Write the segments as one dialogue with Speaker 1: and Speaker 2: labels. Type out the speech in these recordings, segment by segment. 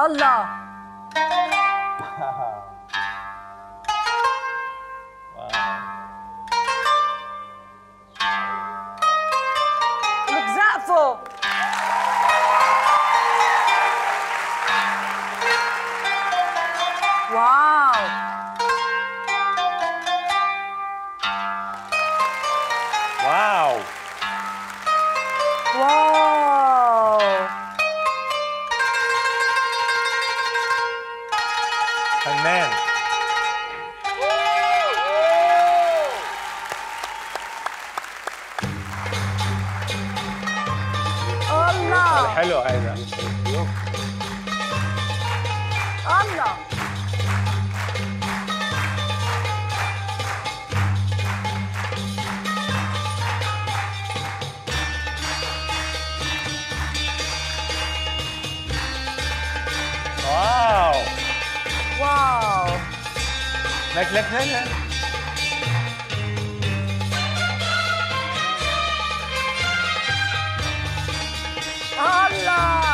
Speaker 1: Allah. Bayram. Yok.
Speaker 2: Anlam.
Speaker 3: Wow. Wow. Leck, leck, leck. 是的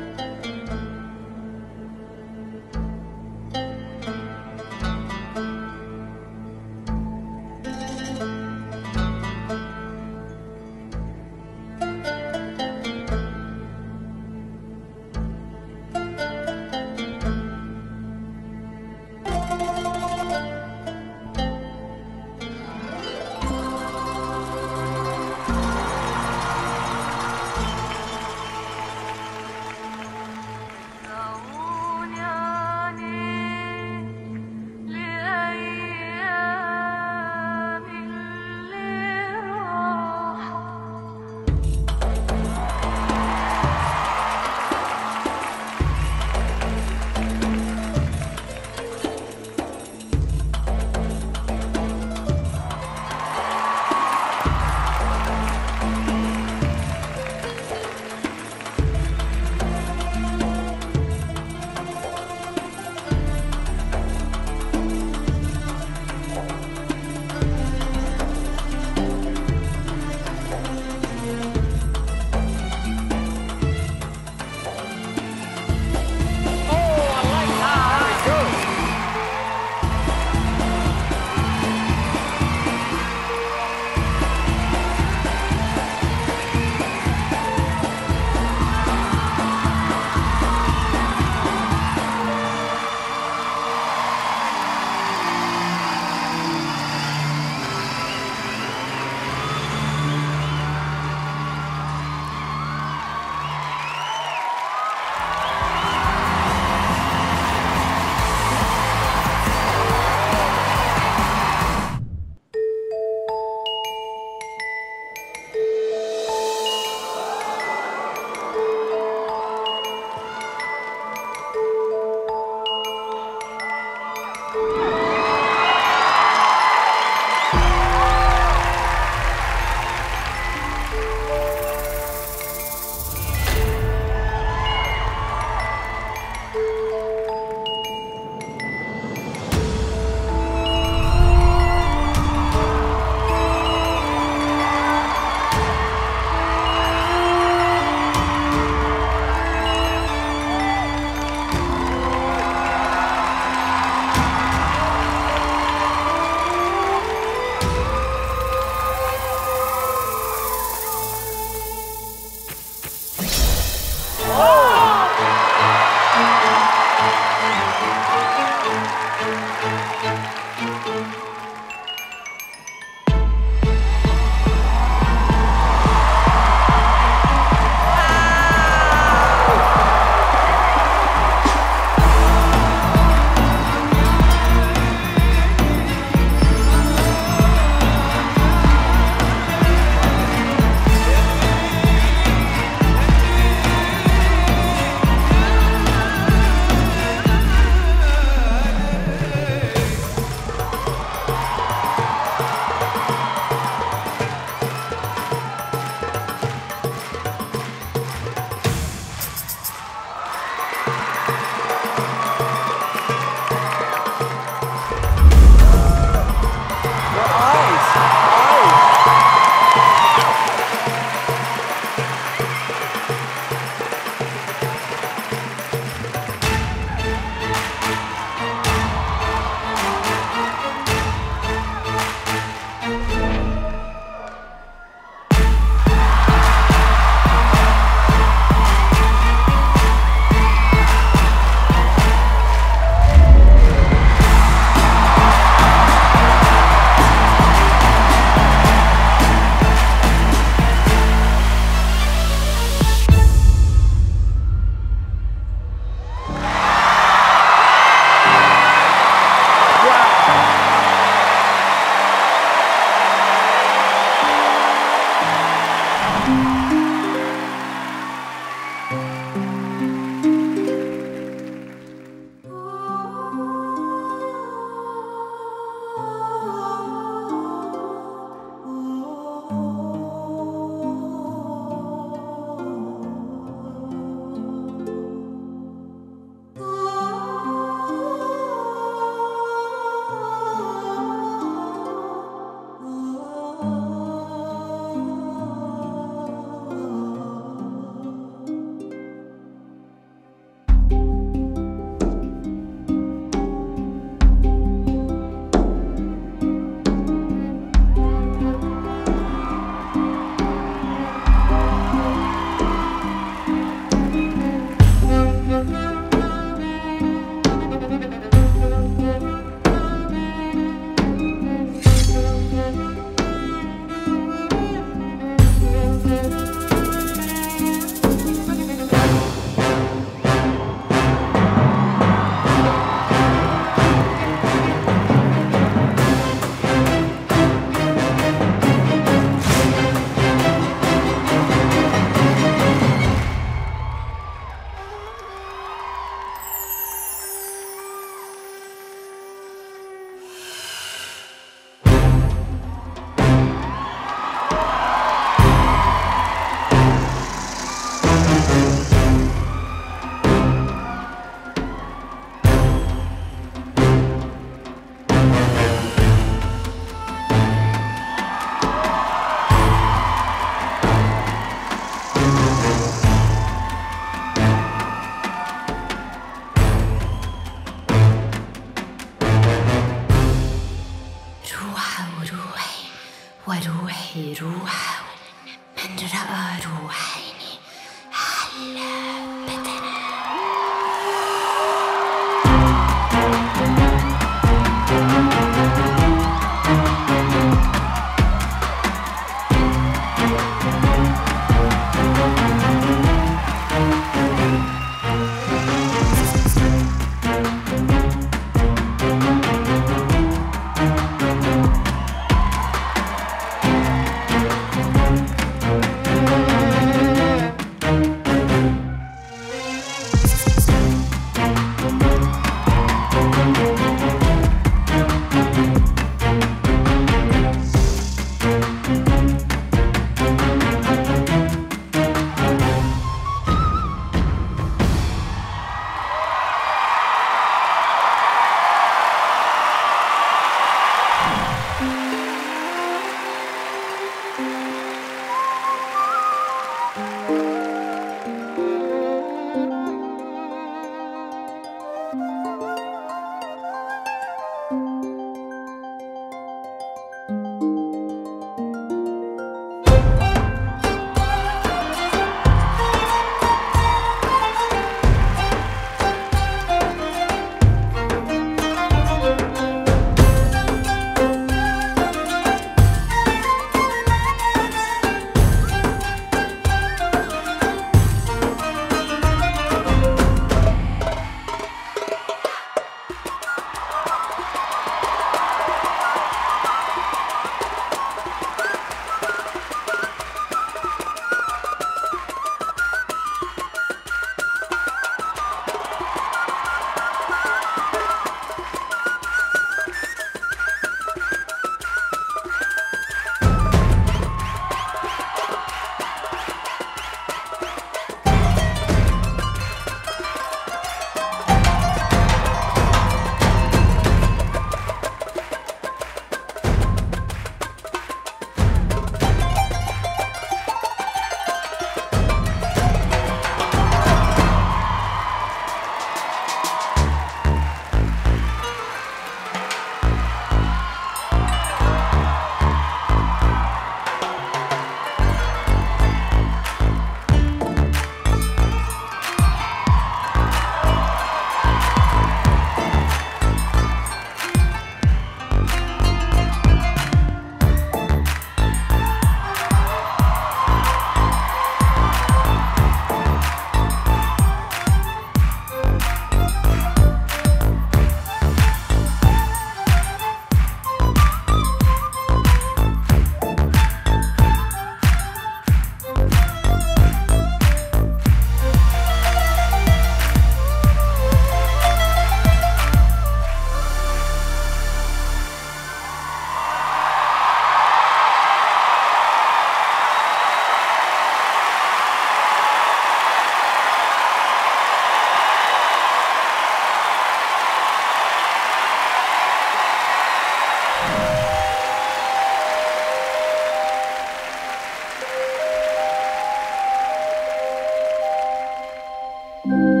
Speaker 4: Hi,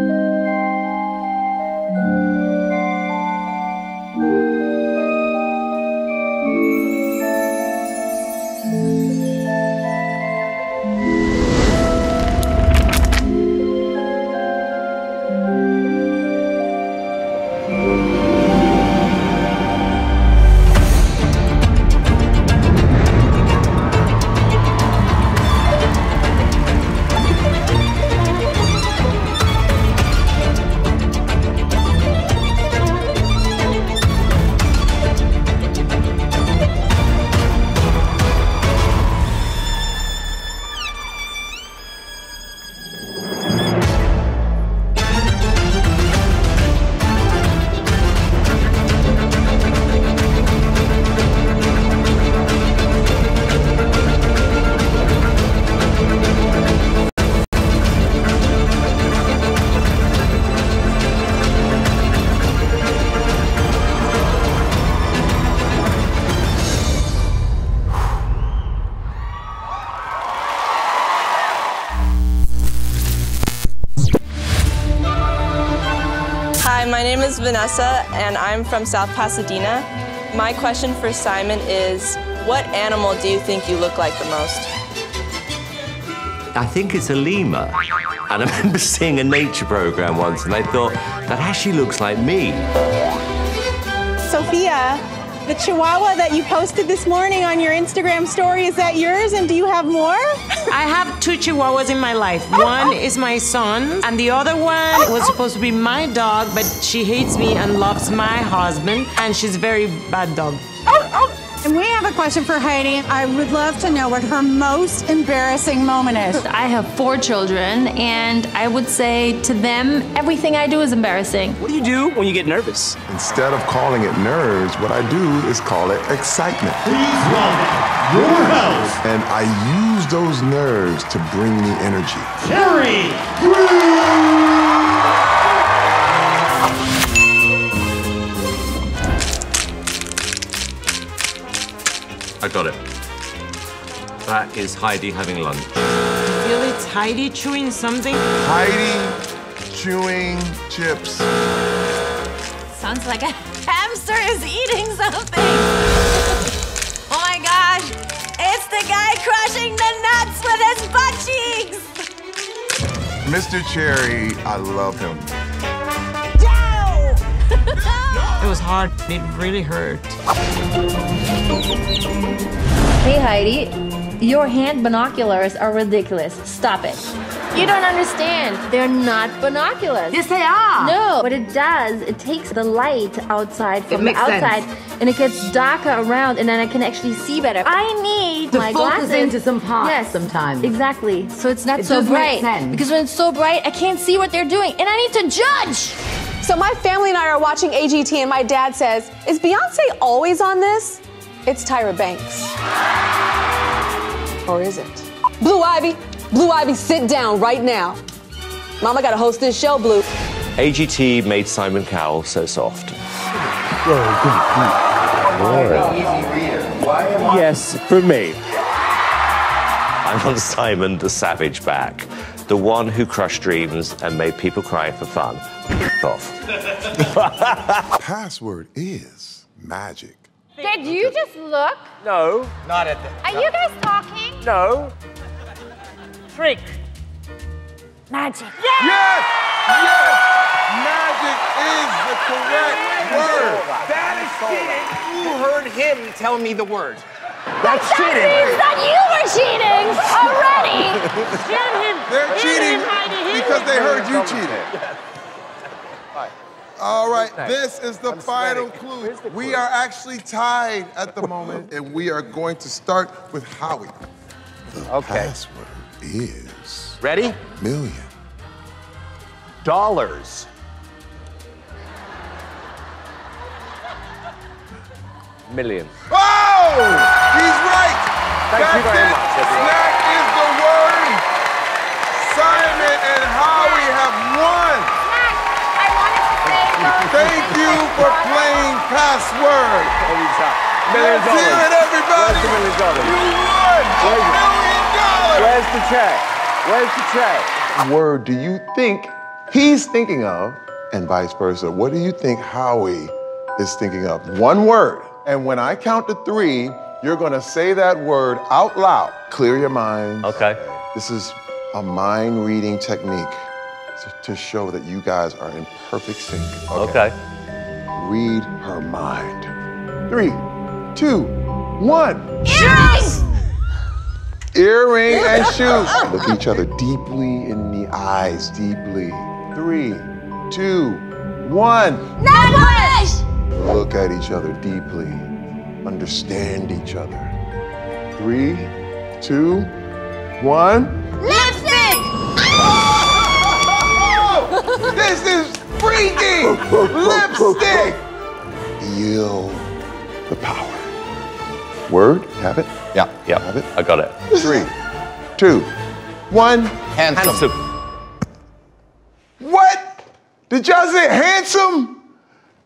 Speaker 4: Vanessa and I'm from South Pasadena. My question for Simon is What animal do you think you look like the most?
Speaker 5: I think it's a lemur. And I remember seeing a nature program once, and I thought, that actually looks like me.
Speaker 6: Sofia, the chihuahua that you posted this morning on your Instagram story, is that yours? And do you have more?
Speaker 7: I have two chihuahuas in my life. One is my son, and the other one was supposed to be my dog, but she hates me and loves my husband, and she's a very bad dog.
Speaker 6: And we have a question for Heidi. I would love to know what her most embarrassing moment is.
Speaker 3: I have four children, and I would say to them, everything I do is embarrassing.
Speaker 8: What do you do when you get nervous?
Speaker 9: Instead of calling it nerves, what I do is call it excitement.
Speaker 10: Please welcome your host,
Speaker 9: And I use those nerves to bring me energy.
Speaker 10: Terry
Speaker 5: I got it. That is Heidi having lunch.
Speaker 7: Feel it's Heidi chewing something?
Speaker 9: Heidi chewing chips.
Speaker 3: Sounds like a hamster is eating something. oh my gosh, it's the guy crushing the nuts with his butt cheeks.
Speaker 9: Mr. Cherry, I love him.
Speaker 7: It was hard. It really hurt.
Speaker 11: Hey Heidi, your hand binoculars are ridiculous. Stop it. You don't understand. They're not binoculars.
Speaker 2: Yes, they are.
Speaker 11: No, what it does, it takes the light outside from the
Speaker 2: makes sense.
Speaker 11: outside and it gets darker around and then I can actually see better. I need
Speaker 2: To
Speaker 11: my
Speaker 2: focus
Speaker 11: glasses.
Speaker 2: into some parts
Speaker 11: yes,
Speaker 2: sometimes.
Speaker 11: Exactly. So it's not
Speaker 2: It
Speaker 11: so
Speaker 2: does make
Speaker 11: bright.
Speaker 2: sense.
Speaker 11: Because when it's so bright, I can't see what they're doing and I need to judge.
Speaker 12: So my family and I are watching AGT, and my dad says, "Is Beyonce always on this?" It's Tyra Banks, or is it? Blue Ivy, Blue Ivy, sit down right now. Mama got to host this show, Blue.
Speaker 5: AGT made Simon Cowell so soft.
Speaker 1: Oh, yes, for me.
Speaker 5: I'm on Simon the Savage back, the one who crushed dreams and made people cry for fun. Off.
Speaker 9: Password is magic.
Speaker 11: Did you just look?
Speaker 1: No, not at the.
Speaker 11: Are you guys talking?
Speaker 1: No.
Speaker 7: Trick.
Speaker 11: Magic.
Speaker 9: Yes! Yes! Magic is the correct word.
Speaker 8: That is cheating. You heard him tell me the word.
Speaker 1: That's cheating.
Speaker 11: that you were cheating already.
Speaker 9: They're cheating because they heard you cheating. All right, this is the final clue. We are actually tied at the moment, and we are going to start with Howie. The
Speaker 8: Okay.
Speaker 9: password is
Speaker 8: Ready?
Speaker 9: million.
Speaker 8: Dollars.
Speaker 1: Million.
Speaker 9: Oh! He's right!
Speaker 1: Thank you very
Speaker 9: it.
Speaker 1: much, everyone.
Speaker 9: Thank you for playing password.
Speaker 1: Anytime. Million
Speaker 9: Let's hear it, everybody.
Speaker 1: Where's the million dollars?
Speaker 9: You won a
Speaker 1: Where's
Speaker 9: million dollars.
Speaker 1: Where's the check? Where's the check?
Speaker 9: word do you think he's thinking of, and vice versa? What do you think Howie is thinking of? One word. And when I count to three, you're going to say that word out loud. Clear your mind.
Speaker 5: Okay.
Speaker 9: This is a mind reading technique to- to show that you guys are in perfect sync.
Speaker 5: Okay.
Speaker 9: Read her mind. Three, two, one.
Speaker 11: earrings.
Speaker 9: Earring and shoe. Look each other deeply in the eyes, deeply. Three, two, one.
Speaker 11: Necklace.
Speaker 9: Look at each other deeply. Understand each other. Three, two, one.
Speaker 11: Lipstick.
Speaker 9: This is freaky! Lipstick! Feel the power. Word, have it?
Speaker 8: Yeah.
Speaker 5: Yep.
Speaker 9: Have it?
Speaker 5: I got it.
Speaker 9: Three, two, one.
Speaker 8: Handsome.
Speaker 5: Handsome.
Speaker 9: What? Did y'all say handsome?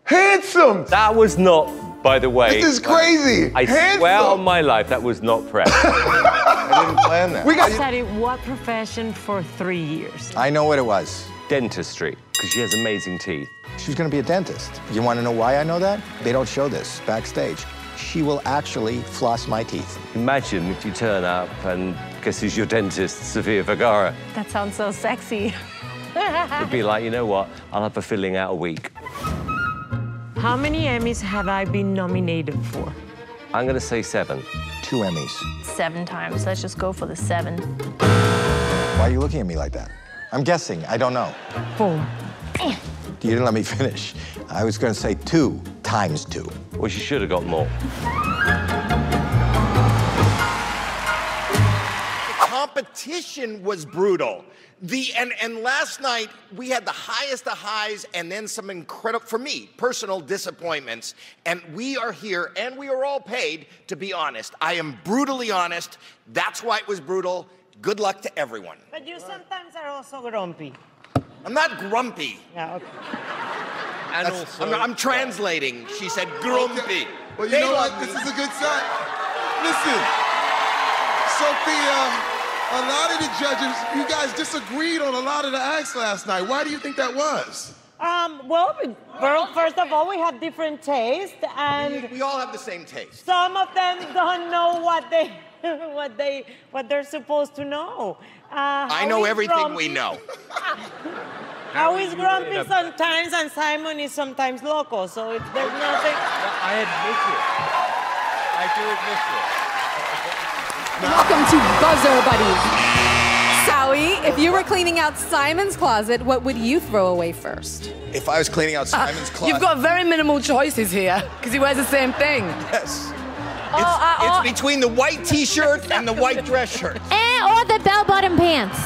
Speaker 9: Handsome!
Speaker 5: That was not, by the way.
Speaker 9: This is crazy.
Speaker 5: I
Speaker 9: handsome.
Speaker 5: swear on my life that was not prep.
Speaker 8: I didn't plan that.
Speaker 9: We got
Speaker 7: Studied what profession for three years?
Speaker 8: I know what it was.
Speaker 5: Dentistry, because she has amazing teeth.
Speaker 8: She's gonna be a dentist. You wanna know why I know that? They don't show this backstage.
Speaker 13: she will actually floss my teeth.
Speaker 5: Imagine if you turn up and guess who's your dentist, Sofia Vergara.
Speaker 11: That sounds so sexy.
Speaker 5: It'd be like, you know what? I'll have a filling out a week.
Speaker 7: How many Emmys have I been nominated for?
Speaker 5: I'm going to say seven.
Speaker 13: Two Emmys.
Speaker 11: Seven times. Let's just go for the seven.
Speaker 13: Why are you looking at me like that? I'm guessing. I don't know.
Speaker 7: Boom.
Speaker 13: You didn't let me finish. I was going to say two times two.
Speaker 5: Well, she should have got more.
Speaker 8: The competition was brutal. The and and last night we had the highest of highs and then some incredible for me personal disappointments. And we are here and we are all paid to be honest. I am brutally honest. That's why it was brutal. Good luck to everyone.
Speaker 7: But you sometimes are also grumpy.
Speaker 8: I'm not grumpy.
Speaker 7: Yeah, okay.
Speaker 8: And I'm, I'm translating. She said grumpy.
Speaker 9: Well, you
Speaker 8: They
Speaker 9: know what?
Speaker 8: love
Speaker 9: This is a good sign. Listen, Sofia, a lot of the judges, you guys disagreed on a lot of the acts last night. Why do you think that was?
Speaker 7: Um, well, we- well, first of all, we have different tastes, and
Speaker 8: We all have the same taste.
Speaker 7: some of them don't know what they, what they, what they're supposed to know. Uh,
Speaker 8: I know
Speaker 7: is
Speaker 8: everything we know.
Speaker 7: How is grumpy sometimes, and Simon is sometimes loco. So it's, there's nothing.
Speaker 1: I admit it. I do admit it.
Speaker 12: Welcome to Buzzer Buddies. Sowie, if you were cleaning out Simon's closet, what would you throw away first?
Speaker 8: If I was cleaning out Simon's closet,
Speaker 2: You've got very minimal choices here because he wears the same thing.
Speaker 8: yes.
Speaker 11: Oh, uh,
Speaker 8: It's
Speaker 11: oh,
Speaker 8: between the white T-shirt and the white dress shirt.
Speaker 11: and or the bell-bottom pants.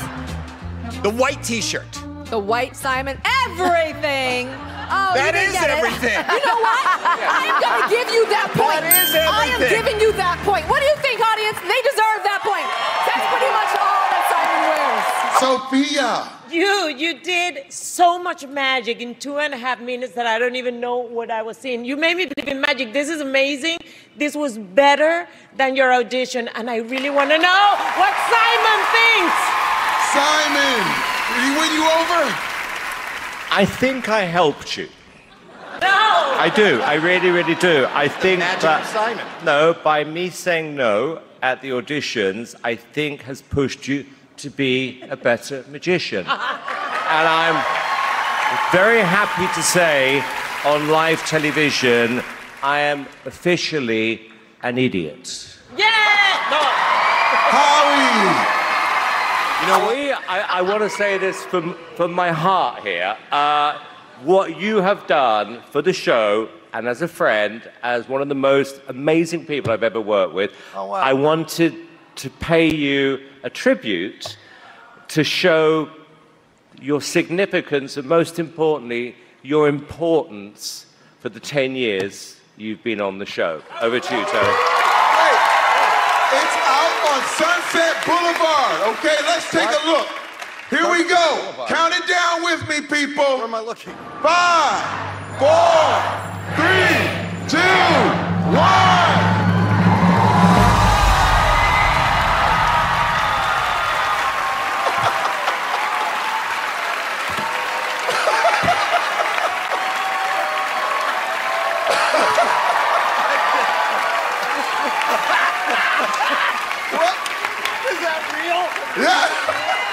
Speaker 8: The white T-shirt.
Speaker 12: The white Simon, everything. Oh,
Speaker 8: That
Speaker 12: you didn't
Speaker 8: is
Speaker 12: get it.
Speaker 8: everything.
Speaker 12: You know what? I am going to give you that point.
Speaker 8: That is everything.
Speaker 12: I am giving you that point. What do you think, audience? They deserve that point. That's pretty much all that Simon wears.
Speaker 9: Sofia.
Speaker 7: You, you did so much magic in two and a half minutes that I don't even know what I was seeing. You made me believe in magic. This is amazing. This was better than your audition, and I really want to know what Simon thinks.
Speaker 9: Simon, did he win you over?
Speaker 5: I think I helped you.
Speaker 7: No.
Speaker 5: I do. I really, really do. I think
Speaker 8: magic
Speaker 5: that
Speaker 8: Simon.
Speaker 5: no, by me saying no at the auditions, I think has pushed you to be a better magician. and I'm very happy to say on live television, I am officially an idiot.
Speaker 7: Yeah. No.
Speaker 9: Howie.
Speaker 5: You know, we, I, I want to say this from, from my heart here. Uh, what you have done for the show, and as a friend, as one of the most amazing people I've ever worked with,
Speaker 8: Oh, wow.
Speaker 5: I wanted to pay you a tribute to show your significance and, most importantly, your importance for the 10 years you've been on the show. Over to you, Tony.
Speaker 9: Hey, it's on Sunset Boulevard. Okay, let's take a look. Here we go. Count it down with me, people.
Speaker 8: Where am I looking?
Speaker 9: Five, four, three, two, one. Yeah.